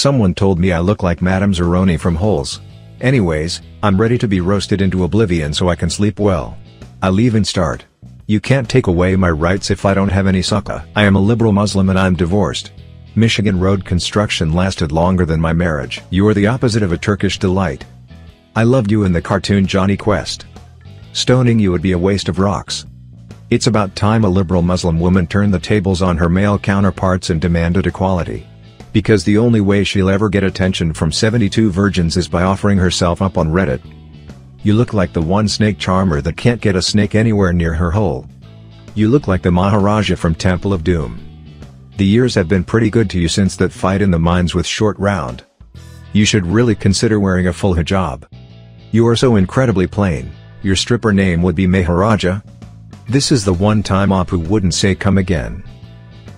Someone told me I look like Madame Zeroni from Holes. Anyways, I'm ready to be roasted into oblivion so I can sleep well. I leave and start. You can't take away my rights if I don't have any sukkah. I am a liberal Muslim and I'm divorced. Michigan road construction lasted longer than my marriage. You're the opposite of a Turkish delight. I loved you in the cartoon Jonny Quest. Stoning you would be a waste of rocks. It's about time a liberal Muslim woman turned the tables on her male counterparts and demanded equality. Because the only way she'll ever get attention from 72 virgins is by offering herself up on Reddit. You look like the one snake charmer that can't get a snake anywhere near her hole. You look like the Maharaja from Temple of Doom. The years have been pretty good to you since that fight in the mines with Short Round. You should really consider wearing a full hijab. You are so incredibly plain, your stripper name would be Maharaja? This is the one time Apu wouldn't say come again.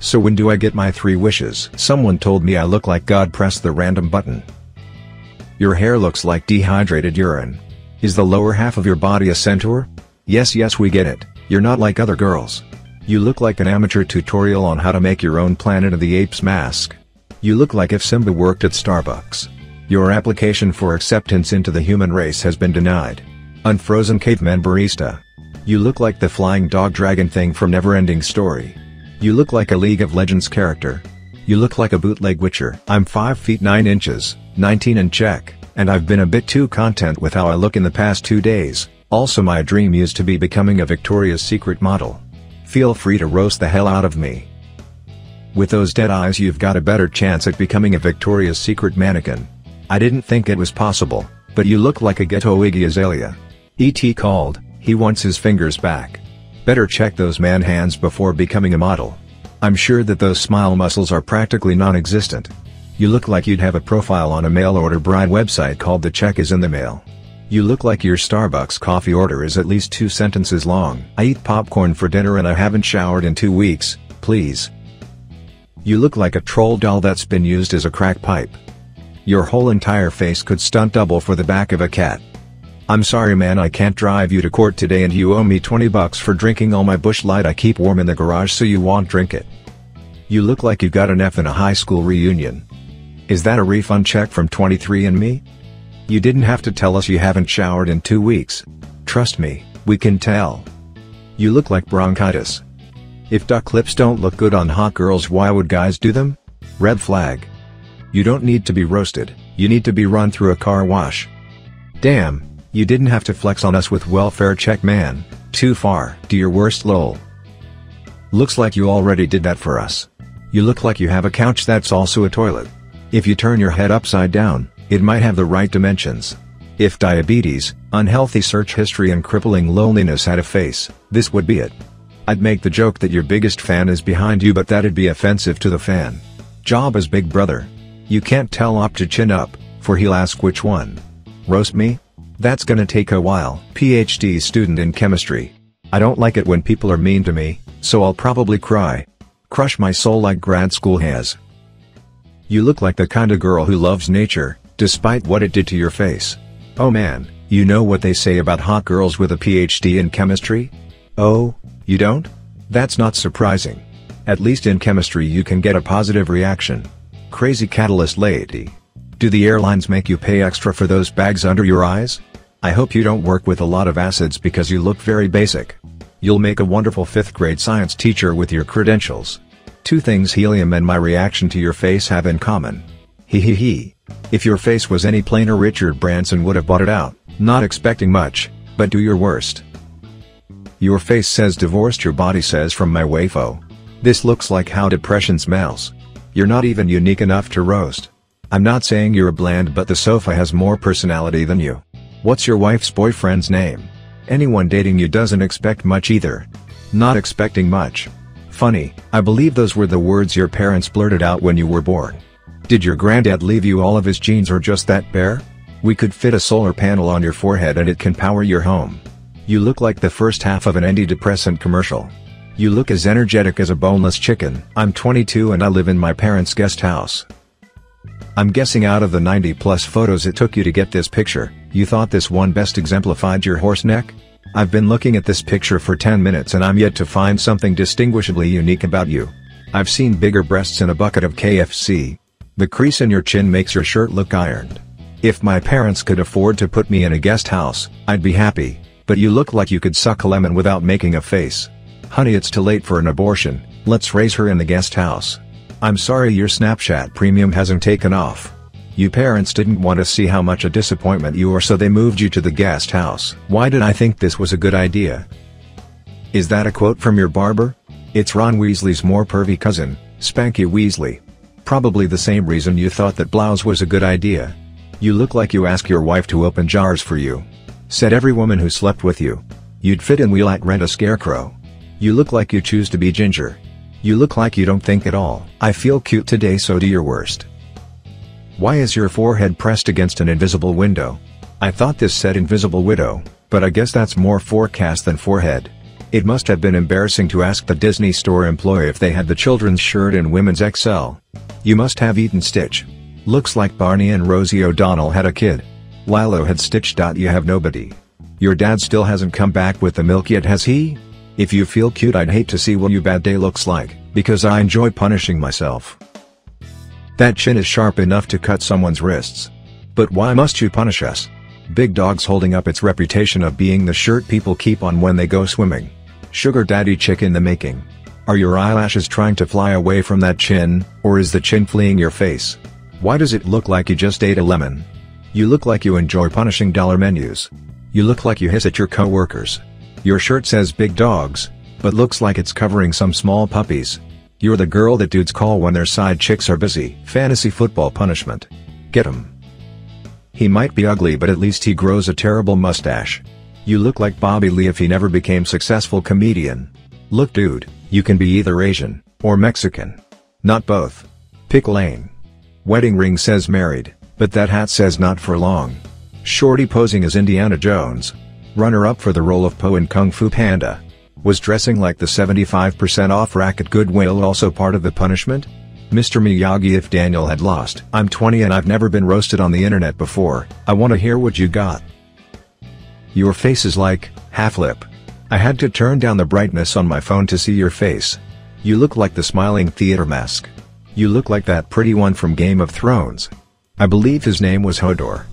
So when do I get my three wishes? Someone told me I look like God press the random button. Your hair looks like dehydrated urine. Is the lower half of your body a centaur? Yes yes we get it, you're not like other girls. You look like an amateur tutorial on how to make your own Planet of the Apes mask. You look like if Simba worked at Starbucks. Your application for acceptance into the human race has been denied. Unfrozen caveman barista. You look like the flying dog dragon thing from Neverending Story. You look like a League of Legends character. You look like a bootleg witcher. I'm 5 feet 9 inches, 19 in check, and I've been a bit too content with how I look in the past two days. Also my dream used to be becoming a Victoria's Secret model. Feel free to roast the hell out of me. With those dead eyes you've got a better chance at becoming a Victoria's Secret mannequin. I didn't think it was possible, but you look like a ghetto Iggy Azalea. E.T. called, he wants his fingers back. Better check those man hands before becoming a model. I'm sure that those smile muscles are practically non-existent. You look like you'd have a profile on a mail-order bride website called The Check is in the Mail. You look like your Starbucks coffee order is at least two sentences long. I eat popcorn for dinner and I haven't showered in two weeks, please. You look like a troll doll that's been used as a crack pipe. Your whole entire face could stunt double for the back of a cat. I'm sorry man I can't drive you to court today and you owe me 20 bucks for drinking all my Busch Light I keep warm in the garage so you won't drink it. You look like you got an F in a high school reunion. Is that a refund check from 23andMe? You didn't have to tell us you haven't showered in two weeks. Trust me, we can tell. You look like bronchitis. If duck lips don't look good on hot girls why would guys do them? Red flag. You don't need to be roasted, you need to be run through a car wash. Damn, you didn't have to flex on us with welfare check man, too far. Do your worst lol. Looks like you already did that for us. You look like you have a couch that's also a toilet. If you turn your head upside down, it might have the right dimensions. If diabetes, unhealthy search history and crippling loneliness had a face, this would be it. I'd make the joke that your biggest fan is behind you but that'd be offensive to the fan. Job as big brother. You can't tell up to chin up, for he'll ask which one. Roast me? That's gonna take a while. PhD student in chemistry. I don't like it when people are mean to me, so I'll probably cry. Crush my soul like grad school has. You look like the kinda girl who loves nature, despite what it did to your face. Oh man, you know what they say about hot girls with a PhD in chemistry? Oh, you don't? That's not surprising. At least in chemistry you can get a positive reaction. Crazy catalyst lady. Do the airlines make you pay extra for those bags under your eyes? I hope you don't work with a lot of acids because you look very basic. You'll make a wonderful 5th grade science teacher with your credentials. Two things helium and my reaction to your face have in common. Hee hee hee. If your face was any plainer Richard Branson would have bought it out, not expecting much, but do your worst. Your face says divorced your body says from my wafo. This looks like how depression smells. You're not even unique enough to roast. I'm not saying you're bland but the sofa has more personality than you. What's your wife's boyfriend's name? Anyone dating you doesn't expect much either. Not expecting much. Funny, I believe those were the words your parents blurted out when you were born. Did your granddad leave you all of his jeans or just that pair? We could fit a solar panel on your forehead and it can power your home. You look like the first half of an antidepressant commercial. You look as energetic as a boneless chicken. I'm 22 and I live in my parents' guest house. I'm guessing out of the 90 plus photos it took you to get this picture, you thought this one best exemplified your horse neck? I've been looking at this picture for 10 minutes and I'm yet to find something distinguishably unique about you. I've seen bigger breasts in a bucket of KFC. The crease in your chin makes your shirt look ironed. If my parents could afford to put me in a guest house, I'd be happy, but you look like you could suck a lemon without making a face. Honey it's too late for an abortion, let's raise her in the guest house. I'm sorry your Snapchat premium hasn't taken off. You parents didn't want to see how much a disappointment you are so they moved you to the guest house. Why did I think this was a good idea? Is that a quote from your barber? It's Ron Weasley's more pervy cousin, Spanky Weasley. Probably the same reason you thought that blouse was a good idea. You look like you ask your wife to open jars for you. Said every woman who slept with you. You'd fit in we like rent a scarecrow. You look like you choose to be ginger. You look like you don't think at all. I feel cute today so do your worst. Why is your forehead pressed against an invisible window? I thought this said invisible widow, but I guess that's more forecast than forehead. It must have been embarrassing to ask the Disney store employee if they had the children's shirt in women's XL. You must have eaten Stitch. Looks like Barney and Rosie O'Donnell had a kid. Lilo had Stitch. You have nobody. Your dad still hasn't come back with the milk yet has he? If you feel cute I'd hate to see what your bad day looks like, because I enjoy punishing myself. That chin is sharp enough to cut someone's wrists. But why must you punish us? Big Dog's holding up its reputation of being the shirt people keep on when they go swimming. Sugar daddy chick in the making. Are your eyelashes trying to fly away from that chin, or is the chin fleeing your face? Why does it look like you just ate a lemon? You look like you enjoy punishing dollar menus. You look like you hiss at your coworkers. Your shirt says big dogs, but looks like it's covering some small puppies. You're the girl that dudes call when their side chicks are busy. Fantasy football punishment. Get him. He might be ugly but at least he grows a terrible mustache. You look like Bobby Lee if he never became successful comedian. Look dude, you can be either Asian, or Mexican. Not both. Pick lane. Wedding ring says married, but that hat says not for long. Shorty posing as Indiana Jones. Runner-up for the role of Po in Kung Fu Panda. Was dressing like the 75% off rack at Goodwill also part of the punishment? Mr. Miyagi if Daniel had lost. I'm 20 and I've never been roasted on the internet before, I wanna hear what you got. Your face is like, half lip. I had to turn down the brightness on my phone to see your face. You look like the smiling theater mask. You look like that pretty one from Game of Thrones. I believe his name was Hodor.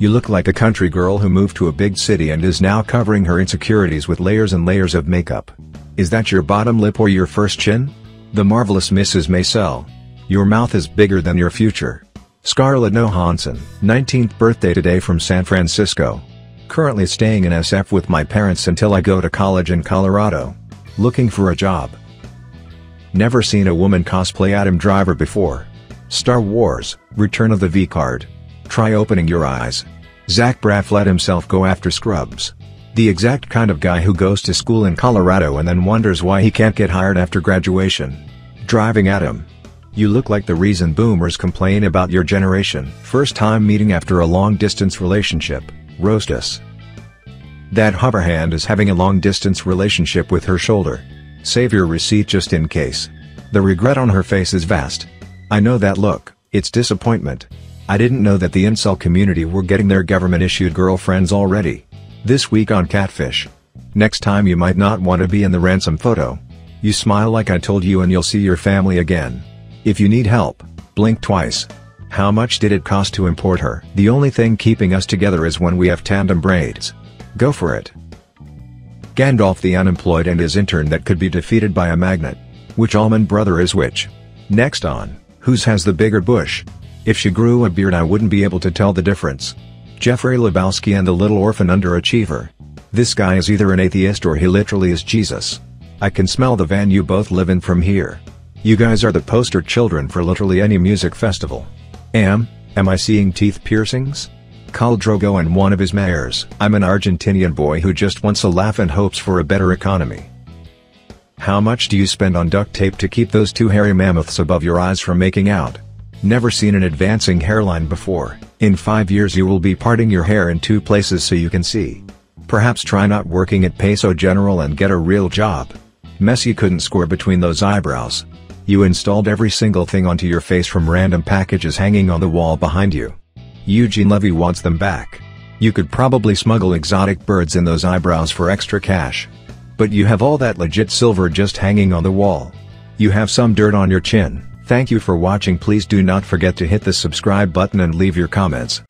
You look like a country girl who moved to a big city and is now covering her insecurities with layers and layers of makeup. Is that your bottom lip or your first chin? The marvelous Mrs. Maisel. Your mouth is bigger than your future. Scarlett Johansson, 19th birthday today from San Francisco. Currently staying in SF with my parents until I go to college in Colorado. Looking for a job. Never seen a woman cosplay Adam Driver before. Star Wars, Return of the V-Card. Try opening your eyes. Zach Braff let himself go after Scrubs. The exact kind of guy who goes to school in Colorado and then wonders why he can't get hired after graduation. Driving at him. You look like the reason boomers complain about your generation. First time meeting after a long distance relationship, roast us. That hover hand is having a long distance relationship with her shoulder. Save your receipt just in case. The regret on her face is vast. I know that look, it's disappointment. I didn't know that the incel community were getting their government-issued girlfriends already. This week on Catfish. Next time you might not want to be in the ransom photo. You smile like I told you and you'll see your family again. If you need help, blink twice. How much did it cost to import her? The only thing keeping us together is when we have tandem braids. Go for it. Gandalf the unemployed and his intern that could be defeated by a magnet. Which Allman brother is which? Next on, whose has the bigger bush? If she grew a beard I wouldn't be able to tell the difference. Jeffrey Lebowski and the little orphan underachiever. This guy is either an atheist or he literally is Jesus. I can smell the van you both live in from here. You guys are the poster children for literally any music festival. Am, am I seeing teeth piercings? Khal Drogo and one of his mayors. I'm an Argentinian boy who just wants a laugh and hopes for a better economy. How much do you spend on duct tape to keep those two hairy mammoths above your eyes from making out? Never seen an advancing hairline before. In 5 years you will be parting your hair in two places so you can see. Perhaps try not working at Peso General and get a real job. Messi couldn't score between those eyebrows. You installed every single thing onto your face from random packages hanging on the wall behind you. Eugene Levy wants them back. You could probably smuggle exotic birds in those eyebrows for extra cash. But you have all that legit silver just hanging on the wall. You have some dirt on your chin, Thank you for watching please do not forget to hit the subscribe button and leave your comments.